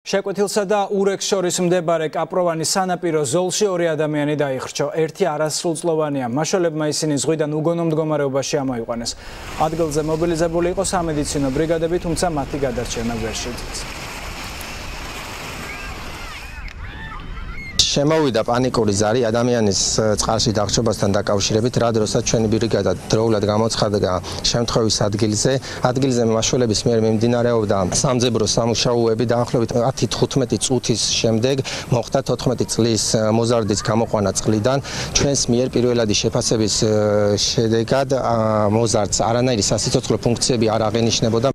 შეკვეთილსა და ურექს შორის მდებარე კაპროვანის სანაპირო ზოლში ორი ადამიანი დაიხრჩო. ერთი არასრულწლოვანია. მაშველებმა ისინი ზღვიდან უგონო მდგომარეობაში ამოიყვანეს. ადგილზე მობილიზებული იყო სამედიცინო ბრიგადები, თუმცა მათი გადარჩენა ვერ შეძლეს. შემოვიდა პანიკური ზარი ადამიანის წყალში დახშობასთან დაკავშირებით, რა დროსაც ჩვენი ბრიგადა დროულად გამოცხადდა შემთხვევის ადგილზე, ადგილზე მაშველების მიერ მიმდინარეობდა სამძებრო სამუშაოები დაახლოებით 10-15 წუთის შემდეგ მოხდა 14 წლის მოზარდის გამოყვანა წყლიდან. ჩვენს მიერ პირველადი შეფასების შედეგად მოზარდს არანაირი სასიცოცხლო ფუნქციები არ აღენიშნებოდა.